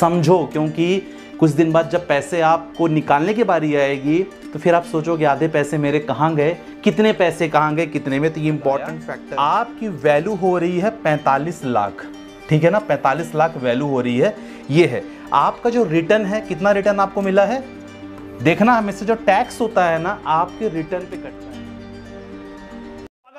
समझो क्योंकि कुछ दिन बाद जब पैसे आपको निकालने की बारी आएगी तो फिर आप सोचोगे आधे पैसे मेरे कहाँ गए? कितने पैसे कहाँ गए? कितने में? तो ये इंपॉर्टेंट फैक्टर आपकी वैल्यू हो रही है 45 लाख। ठीक है ना? 45 लाख वैल्यू हो रही है। ये है। आपका जो रिटर्न है कितना रिटर्न आपको मिला है? देखना हमें से जो टैक्स होता है ना आपके रिटर्न पे कटता है।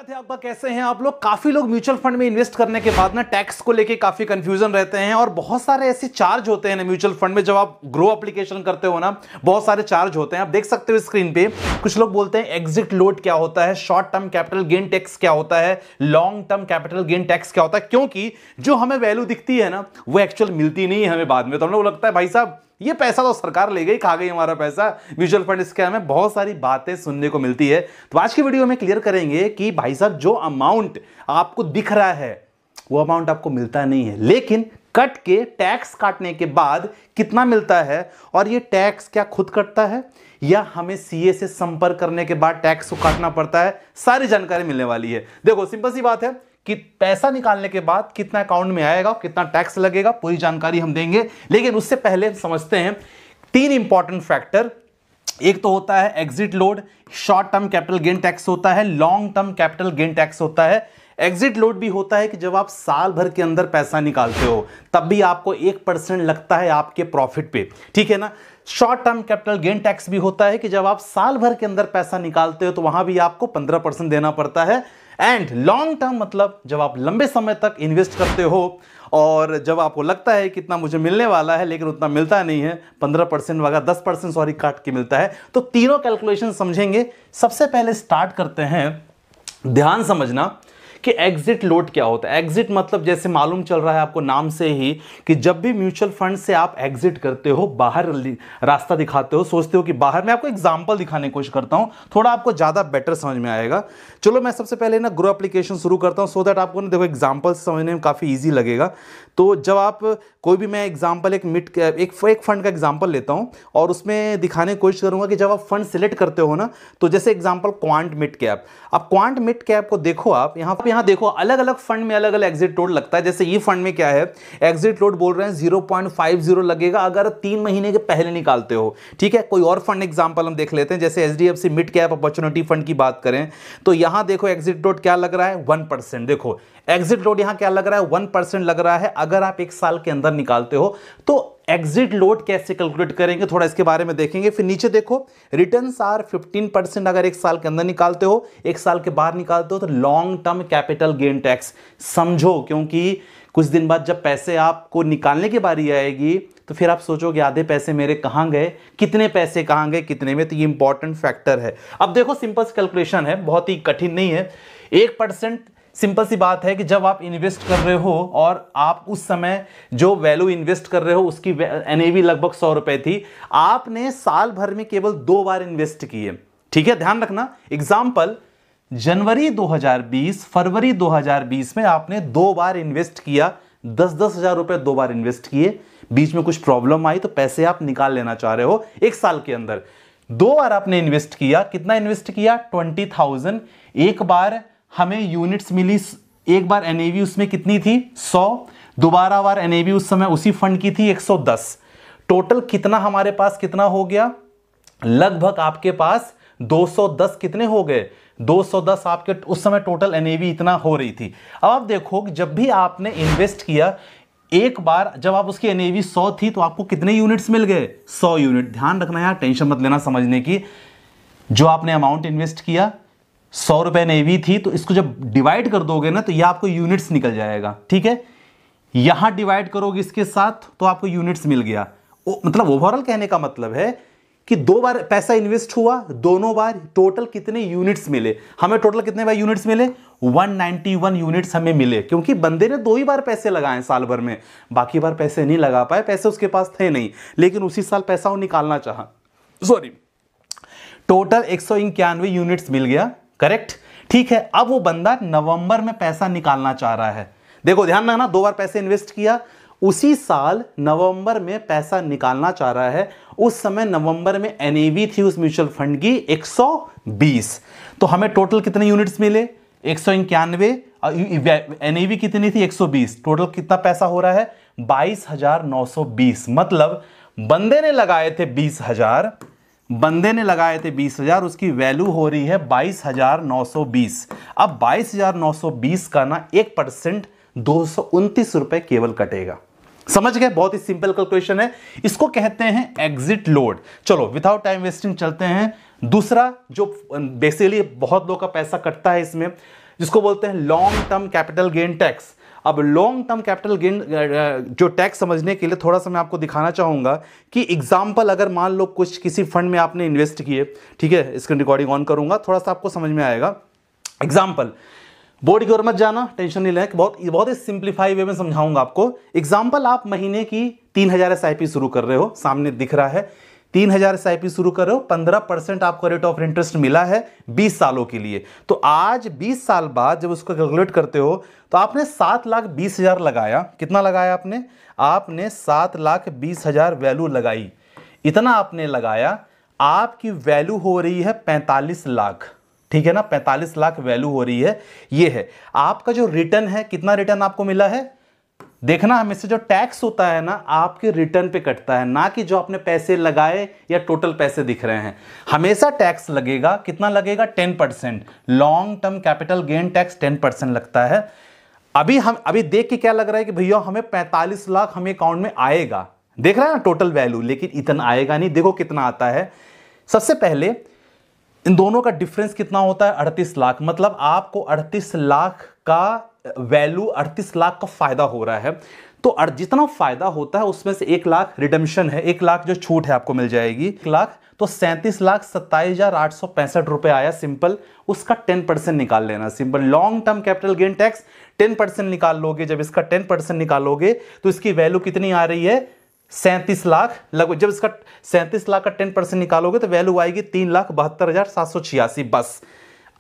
स्वागत है आपका कैसे हैं आप लोग? काफ़ी लोग म्यूचुअल फंड में इन्वेस्ट करने के बाद ना टैक्स को लेके काफ़ी कंफ्यूजन रहते हैं और बहुत सारे ऐसे चार्ज होते हैं ना म्यूचुअल फंड में। जब आप ग्रो एप्लीकेशन करते हो ना, बहुत सारे चार्ज होते हैं। आप देख सकते हो स्क्रीन पे, कुछ लोग बोलते हैं एग्जिट लोड क्या होता है short term capital gain tax क्या होता है long term capital gain tax क्या होता है। क्योंकि जो हमें वैल्यू दिखती है ना, वो एक्चुअल मिलती नहीं है हमें बाद में। तो हम लोग लगता है, भाई साहब ये पैसा तो सरकार ले गई खा गई हमारा पैसा। म्यूचुअल फंड स्कैम में बहुत सारी बातें सुनने को मिलती है। तो आज की वीडियो में क्लियर करेंगे कि भाई साहब, जो अमाउंट आपको दिख रहा है, वो अमाउंट आपको मिलता नहीं है। लेकिन कट के टैक्स काटने के बाद कितना मिलता है और ये टैक्स क्या खुद कटता है? या हमें सीए से संपर्क करने के बाद टैक्स को काटना पड़ता है? सारी जानकारी मिलने वाली है। देखो सिंपल सी बात है कि पैसा निकालने के बाद कितना अकाउंट में आएगा, कितना टैक्स लगेगा, पूरी जानकारी हम देंगे। लेकिन उससे पहले समझते हैं, तीन इंपॉर्टेंट फैक्टर एक तो होता है exit load short term capital gain tax होता है long term capital gain tax होता है। एग्जिट लोड भी होता है कि जब आप साल भर के अंदर पैसा निकालते हो, तब भी आपको एक परसेंट लगता है आपके प्रॉफिट पे। ठीक है ना? Short term capital gain tax भी होता है कि जब आप साल भर के अंदर पैसा निकालते हो तो वहाँ भी आपको पंद्रह परसेंट देना पड़ता है। एंड लॉन्ग टर्म मतलब जब आप लंबे समय तक इन्वेस्ट करते हो, और जब आपको लगता है कि इतना मुझे मिलने वाला है, लेकिन उतना मिलता नहीं है, पंद्रह परसेंट वगैरह दस परसेंट सॉरी काट के मिलता है तो तीनों कैलकुलेशन समझेंगे। सबसे पहले स्टार्ट करते हैं ध्यान समझना। कि एग्जिट लोड क्या होता है? एग्जिट मतलब जैसे मालूम चल रहा है आपको नाम से ही कि जब भी म्यूचुअल फंड से आप एग्जिट करते हो, बाहर रास्ता दिखाते हो, सोचते हो कि बाहर, मैं आपको एग्जांपल दिखाने की कोशिश करता हूँ। थोड़ा आपको ज़्यादा बेटर समझ में आएगा। चलो मैं सबसे पहले ना ग्रो एप्लीकेशन शुरू करता हूँ सो दैट आपको ना देखो एग्ज़ाम्पल समझने में काफ़ी ईजी लगेगा। तो जब आप कोई भी मैं एग्ज़ाम्पल एक मिट एक एक फंड का एग्ज़ाम्पल लेता हूँ, और उसमें दिखाने की कोशिश करूँगा कि जब आप फंड सेलेक्ट करते हो ना तो जैसे एग्ज़ाम्पल क्वांट मिट कैप अब क्वांट मिट कैप को देखो आप, यहाँ यहाँ देखो अलग अलग फंड में अलग अलग एग्जिट लोड लगता है। जैसे ये फंड में क्या है? एग्जिट लोड बोल रहे हैं ज़ीरो पॉइंट फाइव ज़ीरो लगेगा अगर तीन महीने के पहले निकालते हो। ठीक है, कोई और फंड एग्ज़ाम्पल हम देख लेते हैं, जैसे H D F C mid cap opportunity fund की बात करें तो यहाँ देखो एग्जिट लोड क्या लग रहा है? वन परसेंट देखो एग्जिट लोड यहाँ क्या लग रहा है? वन परसेंट लग रहा है। अगर आप एक साल के अंदर निकालते हो तो एग्जिट लोड कैसे कैलकुलेट करेंगे, थोड़ा इसके बारे में देखेंगे। फिर नीचे देखो रिटर्न आर 15 परसेंट अगर एक साल के अंदर निकालते हो, एक साल के बाहर निकालते हो तो long term capital gain tax समझो, क्योंकि कुछ दिन बाद जब पैसे आपको निकालने की बारी आएगी तो फिर आप सोचोगे, आधे पैसे मेरे कहाँ गए, कितने पैसे कहाँ गए, कितने में तो ये इंपॉर्टेंट फैक्टर है। अब देखो सिंपल कैलकुलेशन है, बहुत ही कठिन नहीं है। एक परसेंट सिंपल सी बात है कि जब आप इन्वेस्ट कर रहे हो और आप उस समय जो वैल्यू इन्वेस्ट कर रहे हो, उसकी एनएवी लगभग सौ रुपए थी, आपने साल भर में केवल दो बार इन्वेस्ट किए। ठीक है? ध्यान रखना। एग्ज़ाम्पल जनवरी 2020 फरवरी 2020 में आपने दो बार इन्वेस्ट किया। दस दस हज़ार रुपए दो बार इन्वेस्ट किए। बीच में कुछ प्रॉब्लम आई तो पैसे आप निकाल लेना चाह रहे हो एक साल के अंदर। दो बार आपने इन्वेस्ट किया। कितना इन्वेस्ट किया? Twenty thousand. एक बार हमें यूनिट्स मिली एक बार एनएवी उसमें कितनी थी? 100 दोबारा बार एनएवी उस समय उसी फंड की थी 110 टोटल कितना हमारे पास कितना हो गया? लगभग आपके पास 210 कितने हो गए? 210 आपके उस समय टोटल एनएवी इतना हो रही थी। अब आप देखो जब भी आपने इन्वेस्ट किया, एक बार जब आप उसकी एनएवी 100 थी तो आपको कितने यूनिट्स मिल गए? 100 यूनिट ध्यान रखना यार, टेंशन मत लेना समझने की। जो आपने अमाउंट इन्वेस्ट किया सौ रुपए नेवी थी तो इसको जब डिवाइड कर दोगे ना तो यह आपको यूनिट्स निकल जाएगा ठीक है? यहाँ डिवाइड करोगे इसके साथ तो आपको यूनिट्स मिल गया। ओ, मतलब ओवरऑल कहने का मतलब है कि दो बार पैसा इन्वेस्ट हुआ दोनों बार टोटल कितने यूनिट्स मिले? हमें टोटल कितने बार यूनिट्स मिले? 191 यूनिट्स हमें मिले क्योंकि बंदे ने दो ही बार पैसे लगाए साल भर में। बाकी बार पैसे नहीं लगा पाए पैसे उसके पास थे नहीं लेकिन उसी साल पैसा वो निकालना चाहा। सॉरी टोटल एक सौ इक्यानवे यूनिट्स मिल गया। करेक्ट ठीक है, अब वो बंदा नवंबर में पैसा निकालना चाह रहा है। देखो, ध्यान रखना दो बार पैसे इन्वेस्ट किया, उसी साल नवंबर में पैसा निकालना चाह रहा है। उस समय नवंबर में एनएवी थी उस म्यूचुअल फंड की 120 तो हमें टोटल कितने यूनिट्स मिले? एक सौ इक्यानवे। एनएवी कितनी थी? 120 टोटल कितना पैसा हो रहा है? बाईस हज़ार नौ सौ बीस। मतलब बंदे ने लगाए थे बीस हज़ार बंदे ने लगाए थे बीस हज़ार, उसकी वैल्यू हो रही है बाईस हज़ार नौ सौ बीस। अब बाईस हज़ार नौ सौ बीस का ना एक परसेंट दो सौ उनतीस रुपए केवल कटेगा। समझ गए? बहुत ही सिंपल कैलकुलेशन है। इसको कहते हैं एग्जिट लोड। चलो विदाउट टाइम वेस्टिंग चलते हैं। दूसरा जो बेसिकली बहुत लोग का पैसा कटता है इसमें, जिसको बोलते हैं long term capital gain tax अब लॉन्ग टर्म कैपिटल गेन जो टैक्स समझने के लिए थोड़ा सा मैं आपको दिखाना चाहूँगा कि एग्ज़ाम्पल अगर मान लो कुछ किसी फंड में आपने इन्वेस्ट किए, ठीक है, इसका रिकॉर्डिंग ऑन करूँगा, थोड़ा सा आपको समझ में आएगा। एग्ज़ाम्पल बोर्ड की ओर मत जाना टेंशन नहीं लेना, बहुत बहुत ही सिंप्लीफाई वे में समझाऊँगा आपको। एग्ज़ाम्पल आप महीने की तीन हज़ार एस शुरू कर रहे हो, सामने दिख रहा है। तीन हज़ार एस शुरू कर रहे पंद्रह परसेंट आपको रेट ऑफ़ इंटरेस्ट मिला है बीस सालों के लिए। तो आज, बीस साल बाद जब उसको कैलकुलेट करते हो तो आपने सात लाख बीस हज़ार लगाया। कितना लगाया आपने? आपने सात लाख बीस हज़ार वैल्यू लगाई। इतना आपने लगाया, आपकी वैल्यू हो रही है पैंतालीस लाख। ठीक है ना? 45 लाख वैल्यू हो रही है। ये है। आपका जो रिटर्न है, कितना रिटर्न आपको मिला है? देखना हमेशा जो टैक्स होता है ना, आपके रिटर्न पे कटता है, ना कि जो आपने पैसे लगाए या टोटल पैसे दिख रहे हैं। हमेशा टैक्स लगेगा, कितना लगेगा? Ten percent long term capital gain tax ten percent लगता है। अभी हम, अभी देख के क्या लग रहा है कि भैया हमें पैंतालीस लाख हमें अकाउंट में आएगा। देख रहे हैं ना टोटल वैल्यू लेकिन इतना आएगा नहीं। देखो कितना आता है। सबसे पहले, इन दोनों का डिफरेंस कितना होता है? अड़तीस लाख। मतलब आपको अड़तीस लाख का वैल्यू अड़तीस लाख का फ़ायदा हो रहा है। तो जितना फ़ायदा होता है, उसमें से एक लाख रिडम्शन है, एक लाख जो छूट है आपको मिल जाएगी। एक लाख तो सैंतीस लाख सत्ताईस हज़ार आठ सौ पैंसठ रुपए आया सिंपल उसका टेन परसेंट निकाल लेना simple long term capital gain tax ten percent निकाल लोगे, जब इसका टेन परसेंट निकालोगे तो इसकी वैल्यू कितनी आ रही है? सैंतीस लाख, लगभग जब इसका सैंतीस लाख का टेन परसेंट निकालोगे तो वैल्यू आएगी तीन लाख बहत्तर हज़ार सात सौ छियासी, बस।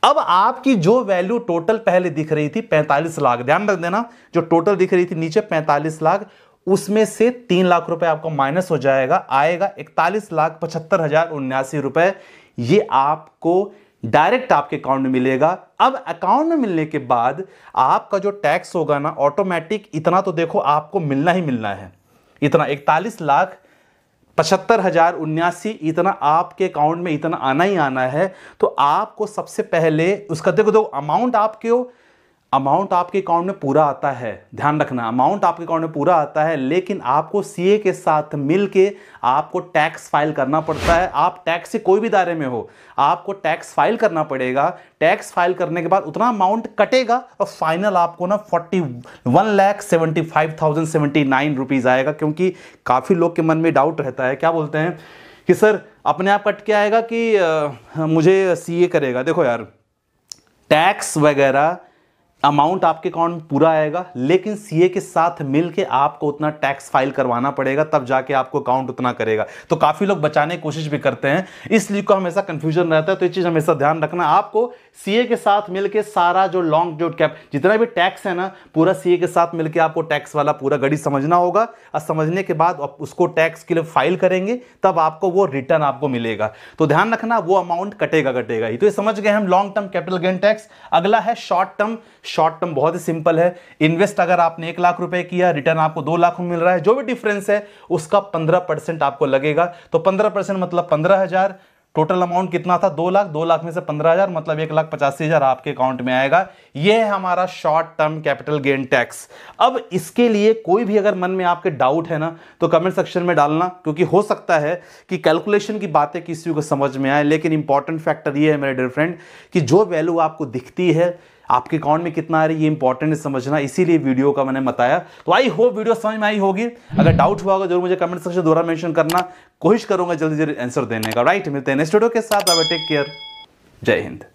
अब आपकी जो वैल्यू टोटल पहले दिख रही थी पैंतालीस लाख, ध्यान रख देना, जो टोटल दिख रही थी नीचे पैंतालीस लाख, उसमें से तीन लाख रुपए आपको माइनस हो जाएगा, आएगा इकतालीस लाख पचहत्तर हज़ार उन्यासी रुपए। ये आपको डायरेक्ट आपके अकाउंट में मिलेगा। अब अकाउंट में मिलने के बाद आपका जो टैक्स होगा ना ऑटोमेटिक इतना तो देखो आपको मिलना ही मिलना है। इतना इकतालीस लाख पचहत्तर हज़ार उन्यासी, इतना आपके अकाउंट में इतना आना ही आना है। तो आपको सबसे पहले, उसका देखो देखो अमाउंट आपके अमाउंट आपके अकाउंट में पूरा आता है ध्यान रखना अमाउंट आपके अकाउंट में पूरा आता है लेकिन आपको सीए के साथ मिलके आपको टैक्स फ़ाइल करना पड़ता है। आप टैक्स से कोई भी दायरे में हो आपको टैक्स फ़ाइल करना पड़ेगा। टैक्स फ़ाइल करने के बाद उतना अमाउंट कटेगा और फाइनल आपको ना forty one lakh seventy five thousand seventy nine rupees आएगा क्योंकि काफ़ी लोग के मन में डाउट रहता है। क्या बोलते हैं कि सर अपने आप कट के आएगा कि आ, मुझे सीए करेगा? देखो यार टैक्स वगैरह अमाउंट आपके अकाउंट में पूरा आएगा, लेकिन सीए के साथ मिलके आपको उतना टैक्स फ़ाइल करवाना पड़ेगा, तब जाके आपको अकाउंट उतना करेगा। तो काफ़ी लोग बचाने की कोशिश भी करते हैं, इसलिए को हमेशा कंफ्यूजन रहता है तो ये चीज़ हमेशा ध्यान रखना। आपको सीए के साथ मिलके सारा जो लॉन्ग जो कैप जितना भी टैक्स है ना, पूरा सीए के साथ मिलकर आपको टैक्स वाला पूरा गड़ी समझना होगा। और समझने के बाद उसको टैक्स के लिए फ़ाइल करेंगे, तब आपको वो रिटर्न आपको मिलेगा। तो ध्यान रखना, वो अमाउंट कटेगा कटेगा ही। तो ये समझ गए हम long term capital gain tax अगला है शॉर्ट टर्म शॉर्ट टर्म बहुत ही सिंपल है। इन्वेस्ट अगर आपने एक लाख रुपए किया रिटर्न आपको दो लाख में मिल रहा है। जो भी डिफरेंस है, उसका पंद्रह परसेंट आपको लगेगा। तो पंद्रह परसेंट मतलब पंद्रह हज़ार। टोटल अमाउंट कितना था? दो लाख। दो लाख में से पंद्रह हज़ार मतलब एक लाख पचासी हज़ार आपके अकाउंट में आएगा। यह है हमारा short term capital gain tax अब इसके लिए कोई भी अगर मन में आपके डाउट है ना तो कमेंट सेक्शन में डालना। क्योंकि हो सकता है कि कैलकुलेशन की बातें किसी को समझ में आए, लेकिन इंपॉर्टेंट फैक्टर ये है मेरे डियर फ्रेंड कि जो वैल्यू आपको दिखती है आपके अकाउंट में कितना आ रही है, ये इंपॉर्टेंट है समझना, इसीलिए वीडियो का मैंने बताया। तो आई होप वीडियो समझ में आई होगी। अगर डाउट हुआ होगा, ज़रूर मुझे कमेंट सेक्शन द्वारा मेंशन करना। कोशिश करूँगा जल्दी जल्दी आंसर देने का। राइट मिलते हैं नेक्स्ट वीडियो के साथ। टेक केयर जय हिंद।